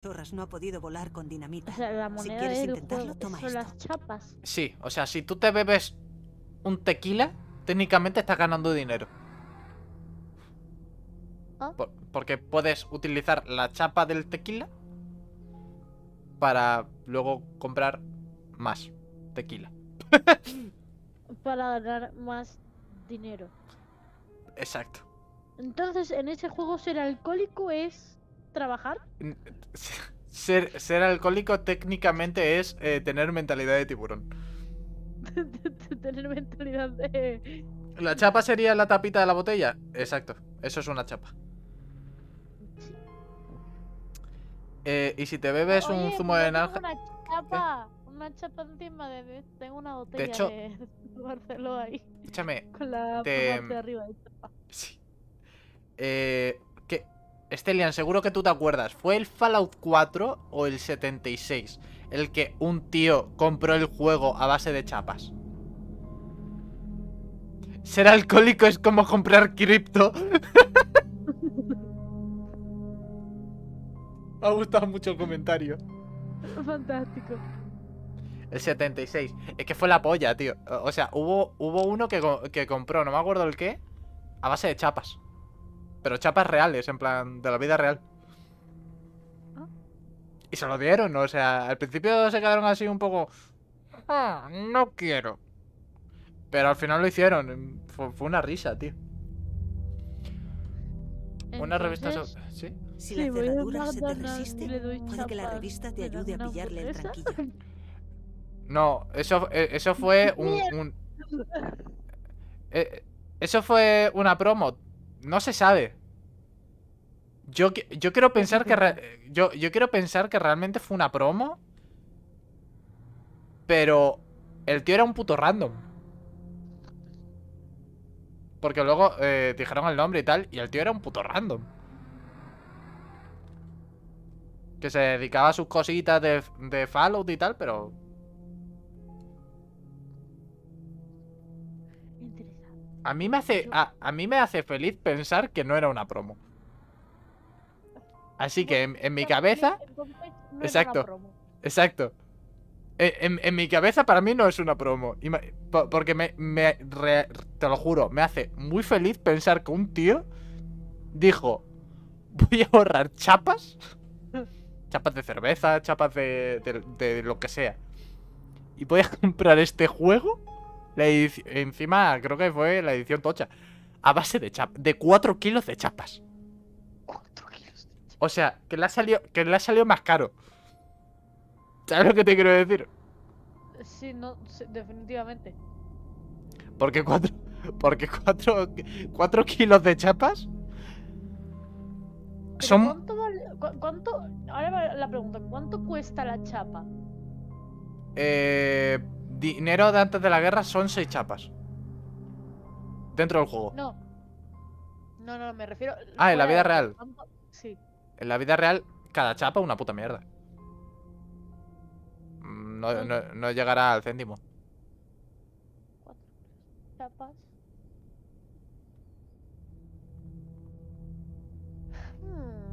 Torras no ha podido volar con dinamita. O sea, la Si moneda quieres del intentarlo, juego toma son esto. las chapas. Sí, o sea, si tú te bebes un tequila, técnicamente estás ganando dinero. Ah. Por- porque puedes utilizar la chapa del tequila para luego comprar más tequila. Para ganar más dinero. Exacto. Entonces, en ese juego ser alcohólico es trabajar. Ser, ser alcohólico técnicamente es eh, tener mentalidad de tiburón. Tener mentalidad de. ¿La chapa sería la tapita de la botella? Exacto, eso es una chapa. Eh, y si te bebes un zumo de naranja... Una chapa. Una chapa encima de. de- Tengo una botella hecho- de Barceló ahí. Escúchame, Con la te- parte de arriba de chapa. Sí. Eh. Estelian, seguro que tú te acuerdas. ¿Fue el Fallout 4 o el 76? El que un tío compró el juego a base de chapas. Ser alcohólico es como comprar cripto. Me ha gustado mucho el comentario. Fantástico. El 76. Es que fue la polla, tío. O sea, hubo, hubo uno que, que compró, no me acuerdo el qué, a base de chapas. Pero chapas reales, en plan, de la vida real. Ah. Y se lo dieron, o sea, al principio se quedaron así un poco... "Ah, no quiero. Pero al final lo hicieron. Fue, fue una risa, tío. Una revista... ¿Sí? Si la cerradura se te resiste, puede que la revista te ayude a pillarle el tranquillo. No, eso, eh, eso fue un... un- eh, eso fue una promo. No se sabe. Yo, yo quiero pensar que... re- yo, yo quiero pensar que realmente fue una promo. Pero... El tío era un puto random. Porque luego eh, dijeron el nombre y tal. Y el tío era un puto random. Que se dedicaba a sus cositas de, de Fallout y tal, pero... A mí me hace. A, a mí me hace feliz pensar que no era una promo. Así que en, en mi cabeza. No Exacto. Exacto. En, en- en mi cabeza para mí no es una promo. Porque me, me re- te lo juro, me hace muy feliz pensar que un tío dijo: Voy a ahorrar chapas. Chapas de cerveza, chapas de, de- de lo que sea. Y voy a comprar este juego. La encima creo que fue la edición tocha. A base de chapas. De 4 kilos de chapas. Cuatro kilos de chapa. O sea, que le ha salido, que le ha salido más caro. ¿Sabes lo que te quiero decir? Sí, no, sí, definitivamente. Porque cuatro. Porque cuatro. Cuatro kilos de chapas. Son. ¿Cuánto vale? cu- ¿Cuánto? Ahora la pregunta, ¿cuánto cuesta la chapa? Eh, dinero de antes de la guerra son seis chapas. Dentro del juego. No. No, no, me refiero. Ah, en la vida real. Sí. En la vida real, cada chapa una puta mierda. No, no, no llegará al céntimo. Cuatro chapas. Hmm.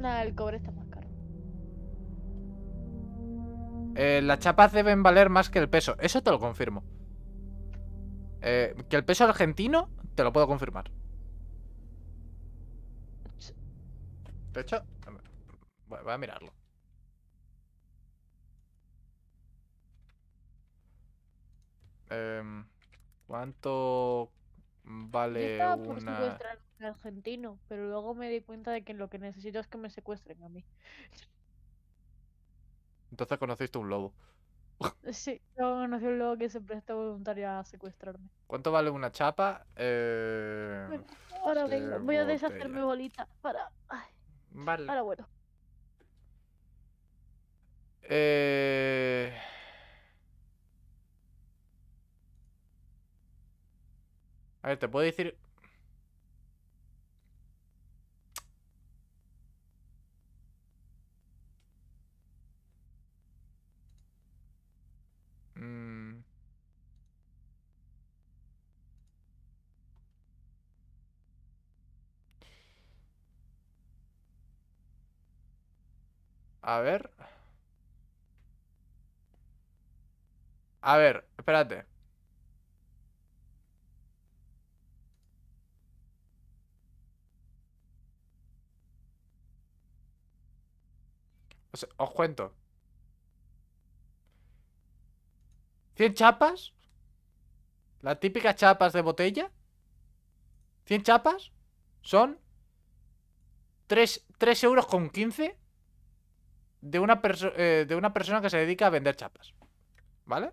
Nada, el cobre está más caro. Eh, las chapas deben valer más que el peso. Eso te lo confirmo. Eh, que el peso argentino, te lo puedo confirmar. De hecho, voy a mirarlo. Em, ¿Cuánto Yo vale estaba por una...? argentino, pero luego me di cuenta de que lo que necesito es que me secuestren a mí. Entonces conociste un lobo. Sí, luego conocí un lobo que se presta voluntario a secuestrarme. ¿Cuánto vale una chapa? Eh, Ahora de vengo, voy a deshacerme botella. bolita para... Ay, Vale. ahora bueno. Eh... A ver, te puedo decir... Mm, A ver. A ver, espérate. Os, cuento. 100 chapas. Las típicas chapas de botella. 100 chapas son 3, 3 euros con 15 de una, eh, de una persona que se dedica a vender chapas. ¿Vale?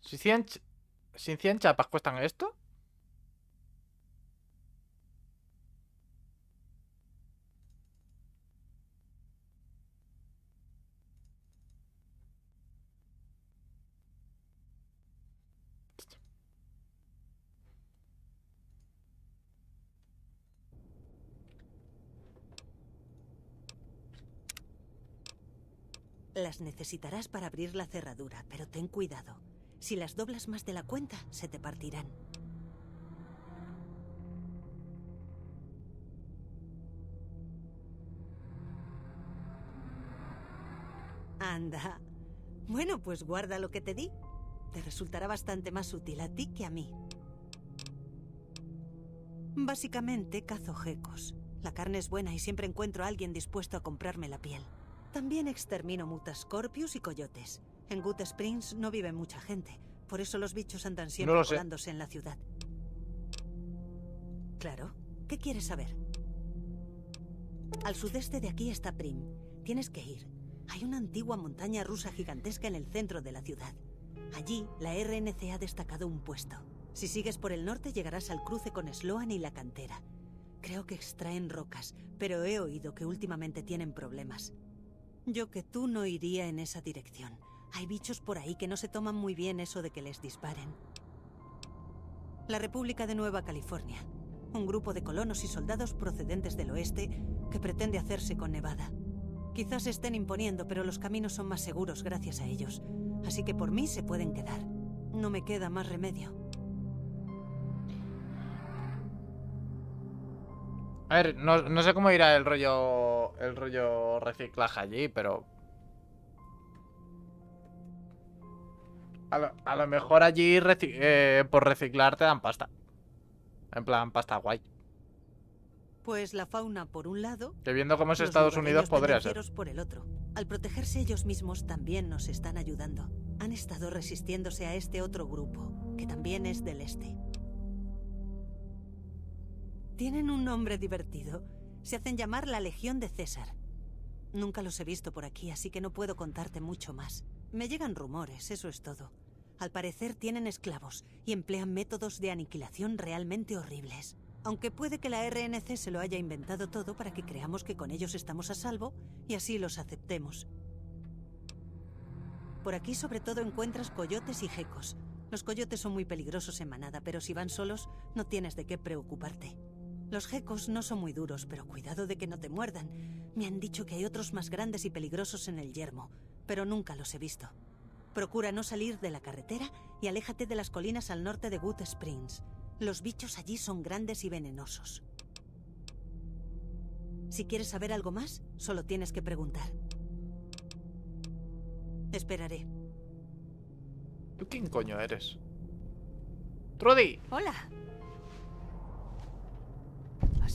Si 100, ch- si 100 chapas cuestan esto. Las necesitarás para abrir la cerradura, pero ten cuidado. Si las doblas más de la cuenta, se te partirán. Anda. Bueno, pues guarda lo que te di. Te resultará bastante más útil a ti que a mí. Básicamente cazo gecos. La carne es buena y siempre encuentro a alguien dispuesto a comprarme la piel. También extermino mutascorpius y coyotes. En Good Springs no vive mucha gente, por eso los bichos andan siempre lo sé. colándose en la ciudad. Claro. ¿Qué quieres saber? Al sudeste de aquí está Prim. Tienes que ir. Hay una antigua montaña rusa gigantesca en el centro de la ciudad. Allí, la RNC ha destacado un puesto. Si sigues por el norte llegarás al cruce con Sloan y la cantera. Creo que extraen rocas, pero he oído que últimamente tienen problemas. Yo que tú no iría en esa dirección. Hay bichos por ahí que no se toman muy bien eso de que les disparen. La República de Nueva California. Un grupo de colonos y soldados procedentes del oeste que pretende hacerse con Nevada. Quizás estén imponiendo, pero los caminos son más seguros gracias a ellos. Así que por mí se pueden quedar. No me queda más remedio. A ver, no, no sé cómo irá el rollo. El rollo reciclaje allí, pero. A lo, a lo mejor allí reci- eh, por reciclar te dan pasta. En plan, pasta guay. Pues la fauna por un lado Que viendo cómo es Estados Unidos podría ser. por el otro. Al protegerse ellos mismos también nos están ayudando. Han estado resistiéndose a este otro grupo, que también es del este. Tienen un nombre divertido. Se hacen llamar la Legión de César. Nunca los he visto por aquí, así que no puedo contarte mucho más. Me llegan rumores, eso es todo. Al parecer tienen esclavos y emplean métodos de aniquilación realmente horribles. Aunque puede que la RNC se lo haya inventado todo para que creamos que con ellos estamos a salvo y así los aceptemos. Por aquí sobre todo encuentras coyotes y gecos. Los coyotes son muy peligrosos en manada, pero si van solos no tienes de qué preocuparte. Los gecos no son muy duros, pero cuidado de que no te muerdan. Me han dicho que hay otros más grandes y peligrosos en el yermo, pero nunca los he visto. Procura no salir de la carretera y aléjate de las colinas al norte de Good Springs. Los bichos allí son grandes y venenosos. Si quieres saber algo más, solo tienes que preguntar. Esperaré. ¿Tú quién coño eres? ¡Trudy! Hola.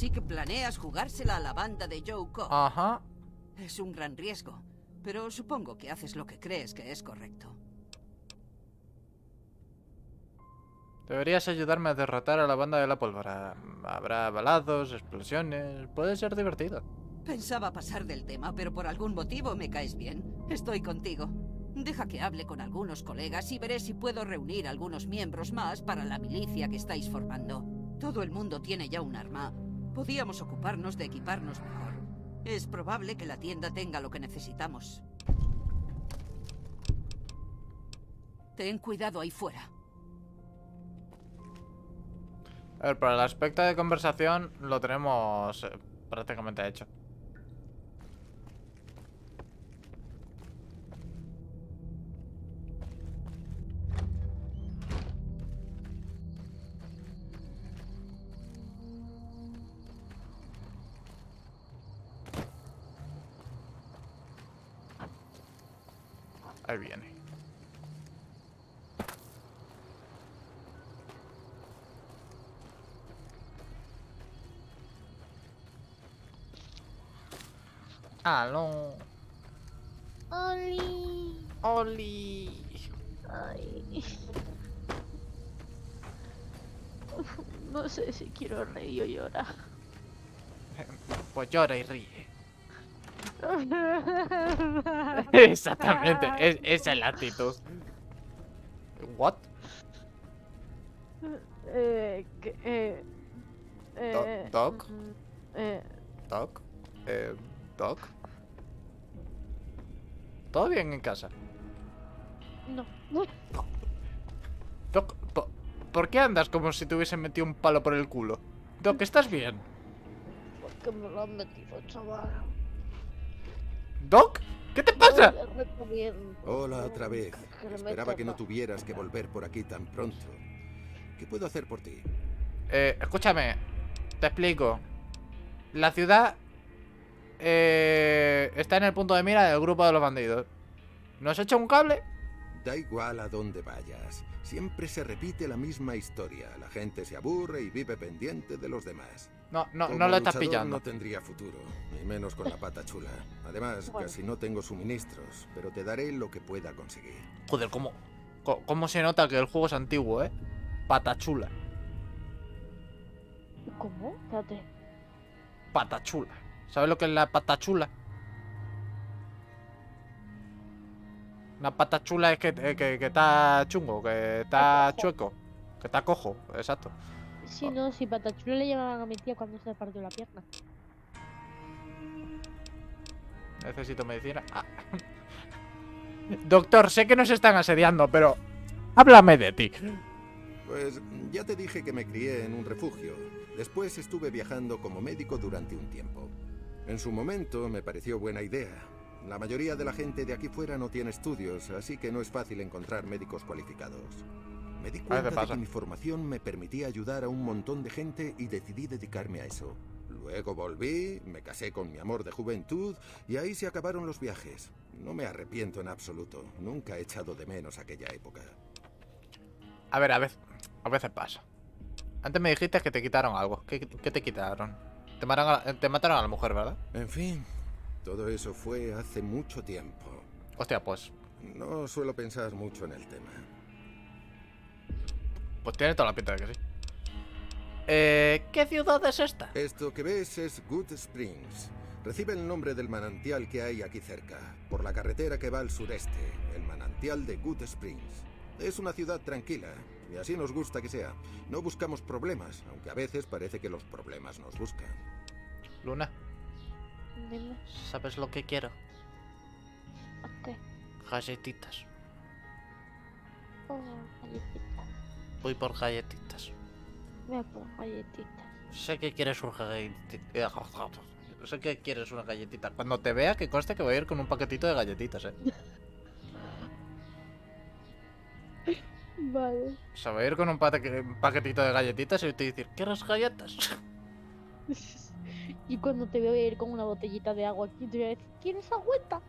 Así que planeas jugársela a la banda de Joe Cobb. Ajá. Es un gran riesgo, pero supongo que haces lo que crees que es correcto. Deberías ayudarme a derrotar a la banda de la pólvora. Habrá balazos, explosiones. Puede ser divertido. Pensaba pasar del tema, pero por algún motivo me caes bien. Estoy contigo. Deja que hable con algunos colegas y veré si puedo reunir algunos miembros más para la milicia que estáis formando. Todo el mundo tiene ya un arma. Podíamos ocuparnos de equiparnos mejor. Es probable que la tienda tenga lo que necesitamos. Ten cuidado ahí fuera. A para el aspecto de conversación lo tenemos eh, prácticamente hecho. Ahí viene. Aló. ¡Oli! Oli. Ay. No sé si quiero reír o llorar. Pues llora y ríe. Exactamente, es, esa es la actitud. ¿What? eh, eh, eh, Doc? mm, eh, Doc. Eh, Doc. ¿Todo bien en casa? no. Doc, po- ¿por qué andas como si te hubiesen metido un palo por el culo? Doc, ¿estás bien? Porque me lo han metido, chaval. ¿Doc? ¿Qué te pasa? Hola otra vez. Esperaba que no tuvieras que volver por aquí tan pronto. ¿Qué puedo hacer por ti? Eh, escúchame, te explico. La ciudad eh, está en el punto de mira del grupo de los bandidos. ¿Nos echa un cable? Da igual a dónde vayas. Siempre se repite la misma historia. La gente se aburre y vive pendiente de los demás. No, no, Como no lo estás luchador pillando. No tendría futuro, ni menos con la pata chula. Además, Bueno. casi no tengo suministros, pero te daré lo que pueda conseguir. Joder, ¿cómo, cómo se nota que el juego es antiguo, eh? Patachula. ¿Cómo? Espérate. Patachula. ¿Sabes lo que es la patachula? Una patachula es que, eh, que, que está chungo, que está chueco, que está cojo, exacto. Sí, Ah. no, si patachula le llamaban a mi tía cuando se le partió la pierna. Necesito medicina. Ah. Doctor, sé que nos están asediando, pero háblame de ti. Pues ya te dije que me crié en un refugio. Después estuve viajando como médico durante un tiempo. En su momento me pareció buena idea. La mayoría de la gente de aquí fuera no tiene estudios, así que no es fácil encontrar médicos cualificados. Me di cuenta de que mi formación me permitía ayudar a un montón de gente y decidí dedicarme a eso. Luego volví, me casé con mi amor de juventud y ahí se acabaron los viajes. No me arrepiento en absoluto. Nunca he echado de menos aquella época. A ver, a veces, a veces pasa. Antes me dijiste que te quitaron algo. ¿Qué, qué te quitaron? Te mataron, a, la- te mataron a la mujer, ¿verdad? En fin, todo eso fue hace mucho tiempo. Hostia, pues, No suelo pensar mucho en el tema. Pues tiene toda la pinta de que sí. Eh, ¿Qué ciudad es esta? Esto que ves es Good Springs. Recibe el nombre del manantial que hay aquí cerca, por la carretera que va al sureste, el manantial de Good Springs. Es una ciudad tranquila, y así nos gusta que sea. No buscamos problemas, aunque a veces parece que los problemas nos buscan. Luna, Dime, ¿sabes lo que quiero? ¿a qué? Galletitas. Oh, galletitas. Voy por galletitas. Voy por galletitas. Sé que quieres una galletita. Sé que quieres una galletita. Cuando te vea, que conste que voy a ir con un paquetito de galletitas, eh. Vale. O sea, voy a ir con un, un paquetito de galletitas y te voy a decir, ¿quieres galletas? Y cuando te veo ir con una botellita de agua aquí, te voy a decir, ¿quieres agüita?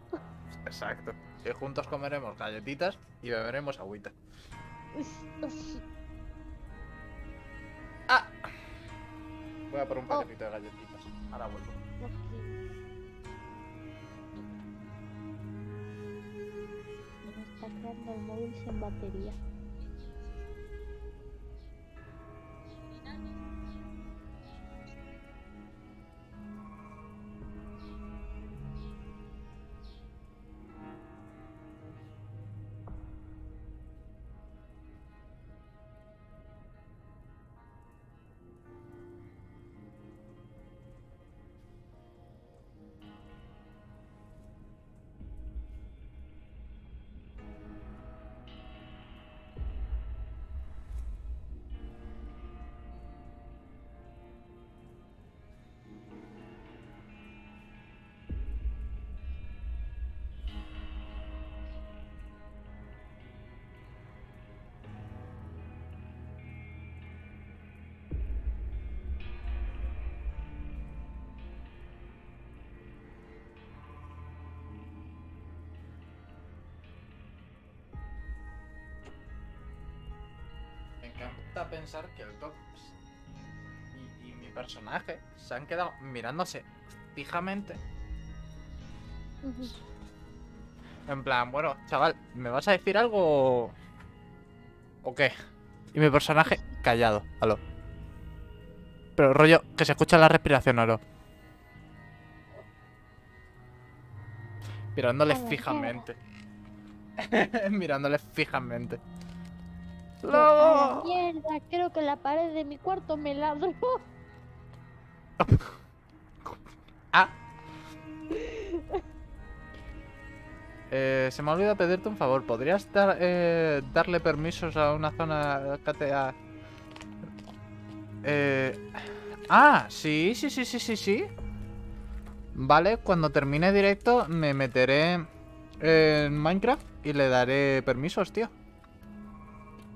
Exacto. Y juntos comeremos galletitas y beberemos agüita. ¡Ah! Voy a por un Oh. paquetito de galletitas. Ahora vuelvo. Me está quedando el móvil sin batería. A pensar que el Tox y, y mi personaje se han quedado mirándose fijamente. En plan, bueno, chaval, ¿me vas a decir algo o- qué? Y mi personaje callado, aló. Pero rollo, que se escucha la respiración, aló. Mirándole A la fijamente. Mirándole fijamente. Yo, "A la ¡Lobo! mierda, creo que la pared de mi cuarto me ladró. Ah. Eh, se me ha olvidado pedirte un favor. ¿Podrías dar, eh, darle permisos a una zona KTA? Eh, ah, sí, sí, sí, sí, sí, sí. Vale, cuando termine directo me meteré en Minecraft y le daré permisos, tío.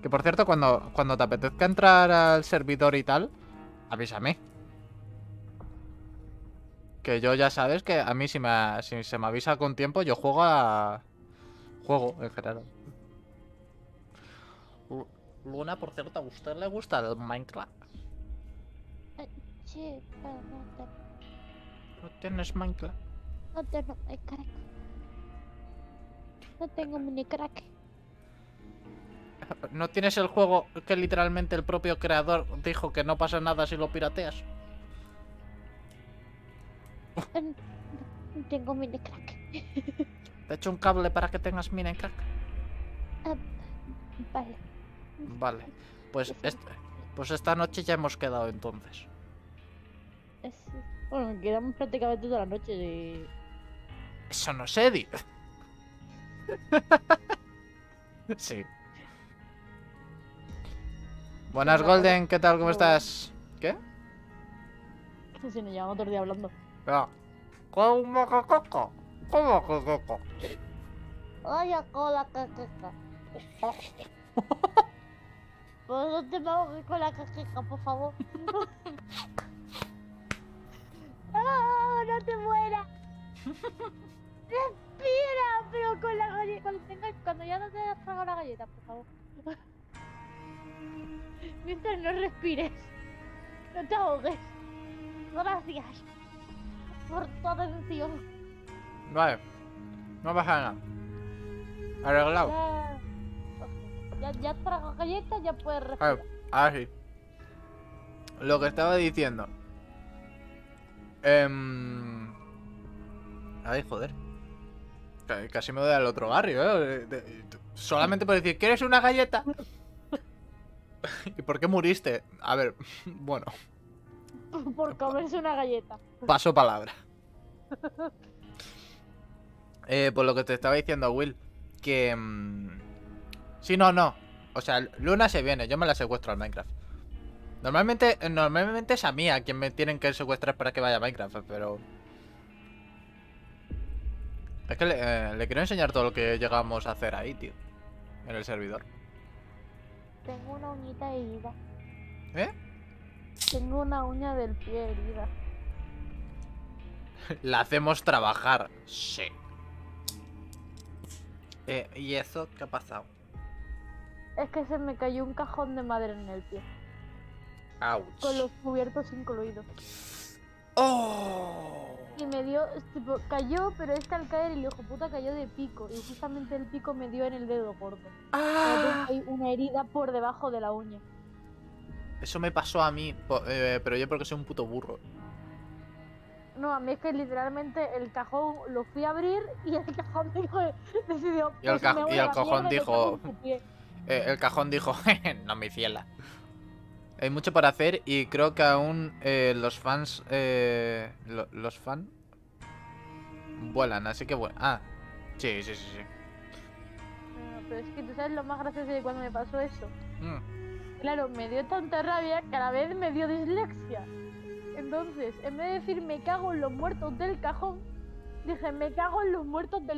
Que por cierto, cuando, cuando te apetezca entrar al servidor y tal, avísame. Que yo ya sabes que a mí si, me, si se me avisa con tiempo, yo juego a... Juego, en general. Lu- Luna, por cierto, ¿a usted le gusta el Minecraft? Sí, pero no, te- ¿No tienes Minecraft? no tengo mi crack. No tengo mini crack. ¿No tienes el juego que literalmente el propio creador dijo que no pasa nada si lo pirateas? No, no tengo mini crack. ¿Te he hecho un cable para que tengas Minecraft? Ah, vale. Vale. Pues, pues esta noche ya hemos quedado entonces. Es- Bueno, quedamos prácticamente toda la noche de... Eso no es Eddie. sí. Buenas. Golden. ¿Qué tal? ¿Cómo estás? ¿Qué? Si nos llevamos todo el día hablando. Ah. ¿Cómo que coco? ¿Cómo que coco? Vaya cola caqueca. Pues no te vamos con la caqueca, por favor. ¡Ah, no te mueras! Respira, pero con la galleta. Cuando, tengas- cuando ya no te tragado la galleta, por favor. Mientras no respires. No te ahogues. Gracias. Por tu atención. Vale. No pasa nada. Arreglado. Ya, ya, ya trago galletas, ya puedes respirar. ahora sí. Lo que estaba diciendo. Em... Ay, joder. Ca- Casi me voy al otro barrio, ¿eh? Solamente por decir, ¿quieres una galleta? ¿Y por qué muriste? A ver, bueno, Por comerse una galleta. paso palabra. Eh, pues lo que te estaba diciendo, Will, que... mm, Sí, no, no. O sea, Luna se viene, yo me la secuestro al Minecraft. Normalmente, normalmente es a mí a quien me tienen que secuestrar para que vaya a Minecraft, pero... Es que le, eh, le quiero enseñar todo lo que llegamos a hacer ahí, tío. En el servidor. Tengo una uñita herida. ¿Eh? Tengo una uña del pie herida. La hacemos trabajar. Sí. Eh, ¿Y eso qué ha pasado? Es que se me cayó un cajón de madera en el pie. Ouch. Con los cubiertos incluidos. ¡Oh! Y me dio, tipo, cayó, pero es que al caer el hijo puta cayó de pico. Y justamente el pico me dio en el dedo gordo. ¡Ah! Hay una herida por debajo de la uña. Eso me pasó a mí, eh, pero yo porque soy un puto burro. No, a mí es que literalmente el cajón lo fui a abrir y el cajón dijo, decidió. Y el "Pues ca- y a el cajón dijo, cago en tu pie". Eh, el cajón dijo, "Jeje, no mi ciela. Hay mucho por hacer y creo que aún eh, los fans, eh, lo- los fans vuelan, así que bueno. Ah, sí, sí, sí, sí. No, pero es que tú sabes lo más gracioso de cuando me pasó eso. Mm. Claro, me dio tanta rabia que a la vez me dio dislexia. Entonces, en vez de decir me cago en los muertos del cajón, dije me cago en los muertos del